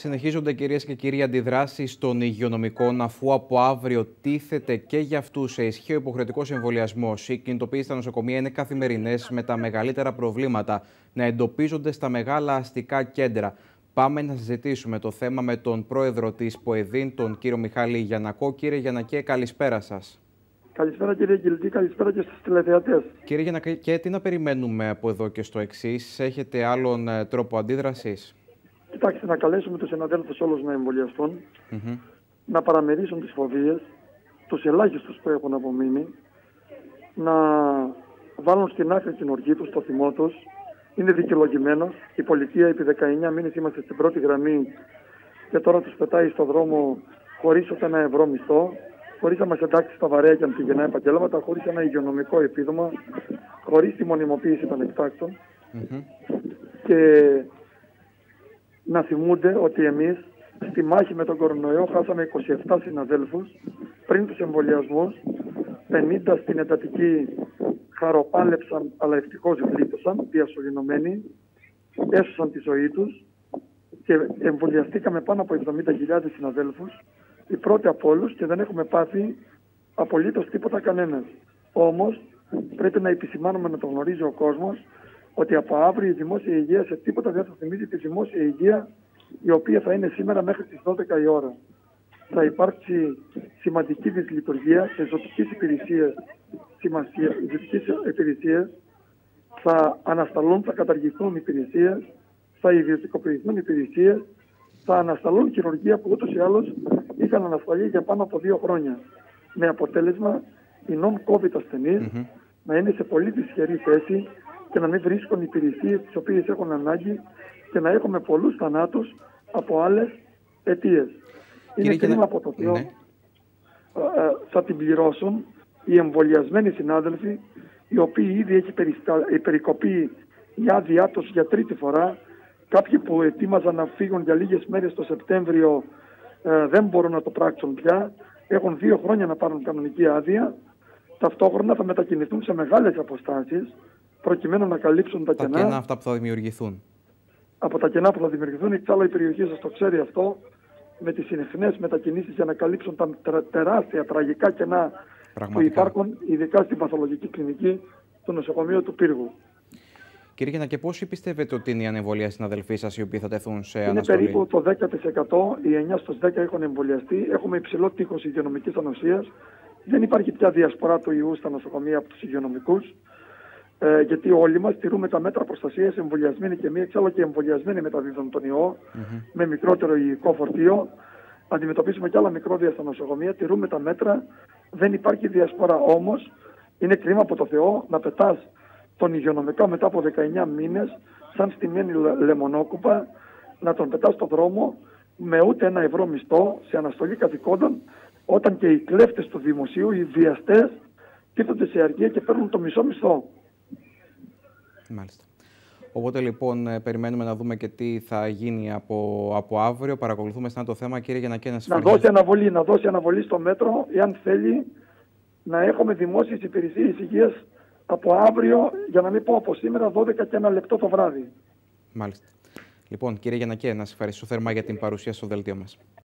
Συνεχίζονται κυρίες και κύριοι αντιδράσεις των υγειονομικών, αφού από αύριο τίθεται και για αυτούς σε ισχύ ο υποχρεωτικός εμβολιασμός. Οι κινητοποιήσει στα νοσοκομεία είναι καθημερινές, με τα μεγαλύτερα προβλήματα να εντοπίζονται στα μεγάλα αστικά κέντρα. Πάμε να συζητήσουμε το θέμα με τον πρόεδρο της ΠΟΕΔΗΝ, τον κύριο Μιχάλη Γιανακό. Κύριε Γιανακέ, καλησπέρα σας. Καλησπέρα κύριε Γιλτή, καλησπέρα και στους τηλεθεατές. Κύριε Γιανακέ, τι να περιμένουμε από εδώ και στο εξής, έχετε άλλον ε, τρόπο αντίδρασης; Κοιτάξτε, να καλέσουμε τους συναδέλφους όλους να εμβολιαστούν, να παραμερίσουν τις φοβίες, τους ελάχιστους που έχουν απομείνει, να βάλουν στην άκρη την οργή τους, το θυμό τους. Είναι δικαιολογημένο. Η πολιτεία επί 19 μήνες είμαστε στην πρώτη γραμμή και τώρα τους πετάει στον δρόμο χωρίς ούτε ένα ευρώ μισθό, χωρίς να μας εντάξει στα βαρέα και αμφιγενά επαγγέλματα, χωρίς ένα υγειονομικό επίδομα, χωρίς τη μονιμοποίηση των εκτακτων Και να θυμούνται ότι εμείς στη μάχη με τον κορονοϊό χάσαμε 27 συναδέλφους πριν τους εμβολιασμούς, 50 στην εντατική χαροπάλεψαν αλλά ευτυχώς γλίτωσαν, διασωληνωμένοι, έσωσαν τη ζωή τους και εμβολιαστήκαμε πάνω από 70.000 συναδέλφους, οι πρώτοι από όλους και δεν έχουμε πάθει απολύτως τίποτα κανένας. Όμως πρέπει να επισημάνουμε να το γνωρίζει ο κόσμος ότι από αύριο η δημόσια υγεία σε τίποτα δεν θα θυμίζει τη δημόσια υγεία η οποία θα είναι σήμερα μέχρι τις 12 η ώρα. Θα υπάρξει σημαντική δυσλειτουργία σε ζωτικές υπηρεσίες, υπηρεσίες, θα ανασταλούν, θα καταργηθούν υπηρεσίες, θα ιδιωτικοποιηθούν υπηρεσίες, θα ανασταλούν χειρουργία που ούτως ή άλλως είχαν ανασταλεί για πάνω από δύο χρόνια. Με αποτέλεσμα οι non-COVID ασθενείς να είναι σε πολύ δυσχερή θέση και να μην βρίσκουν υπηρεσίες τις οποίες έχουν ανάγκη και να έχουμε πολλούς θανάτους από άλλες αιτίες. Είναι κρίμα από το οποίο ναι. Ε, θα την πληρώσουν οι εμβολιασμένοι συνάδελφοι, οι οποίοι ήδη έχει περικοπεί η άδειά τους για τρίτη φορά. Κάποιοι που ετοίμαζαν να φύγουν για λίγες μέρες το Σεπτέμβριο ε, δεν μπορούν να το πράξουν πια. Έχουν δύο χρόνια να πάρουν κανονική άδεια. Ταυτόχρονα θα μετακινηθούν σε μεγάλες αποστάσεις προκειμένου να καλύψουν τα, τα κενά. Τα κενά αυτά που θα δημιουργηθούν. Από τα κενά που θα δημιουργηθούν, εξάλλου η περιοχή σας το ξέρει αυτό, με τις συνεχνές μετακινήσεις για να καλύψουν τα τεράστια τραγικά κενά Πραγματικά. που υπάρχουν, ειδικά στην παθολογική κλινική του νοσοκομείου του Πύργου. Κύριε Γιάννα, και πόσοι πιστεύετε ότι είναι οι ανεμβολία συναδελφοί σας οι οποίοι θα τεθούν σε είναι αναστολή; Είναι περίπου το 10%. Οι 9 στους 10 έχουν εμβολιαστεί. Έχουμε υψηλό τείχος υγειονομικής ανοσίας. Δεν υπάρχει πια διασπορά του ιού στα νοσοκομεία από τους υγειονομικούς. Ε, γιατί όλοι μας τηρούμε τα μέτρα προστασίας, εμβολιασμένοι και μη εξάλλου και εμβολιασμένοι μεταδίδουν τον ιό, με μικρότερο υλικό φορτίο. Αντιμετωπίσουμε κι άλλα μικρόβια στα νοσοκομεία, τηρούμε τα μέτρα. Δεν υπάρχει διασπορά. Όμως, είναι κρίμα από το Θεό να πετάς τον υγειονομικά μετά από 19 μήνες, σαν στημένη λεμονόκουπα, να τον πετάς στον δρόμο με ούτε ένα ευρώ μισθό σε αναστολή καθηκόντων, όταν και οι κλέφτες του δημοσίου, οι βιαστές, τίθονται σε αργία και παίρνουν το μισό μισθό. Μάλιστα. Οπότε λοιπόν ε, περιμένουμε να δούμε και τι θα γίνει από, από αύριο. Παρακολουθούμε σαν το θέμα. Κύριε Γεννακέ, να Να δώσει αναβολή, να δώσει αναβολή στο μέτρο, εάν θέλει, να έχουμε δημόσιες υπηρεσίες υγείας από αύριο, για να μην πω από σήμερα, 12 και ένα λεπτό το βράδυ. Μάλιστα. Λοιπόν, κύριε Γεννακέ, να σας ευχαριστήσω θερμά για την παρουσία στο δελτίο μας.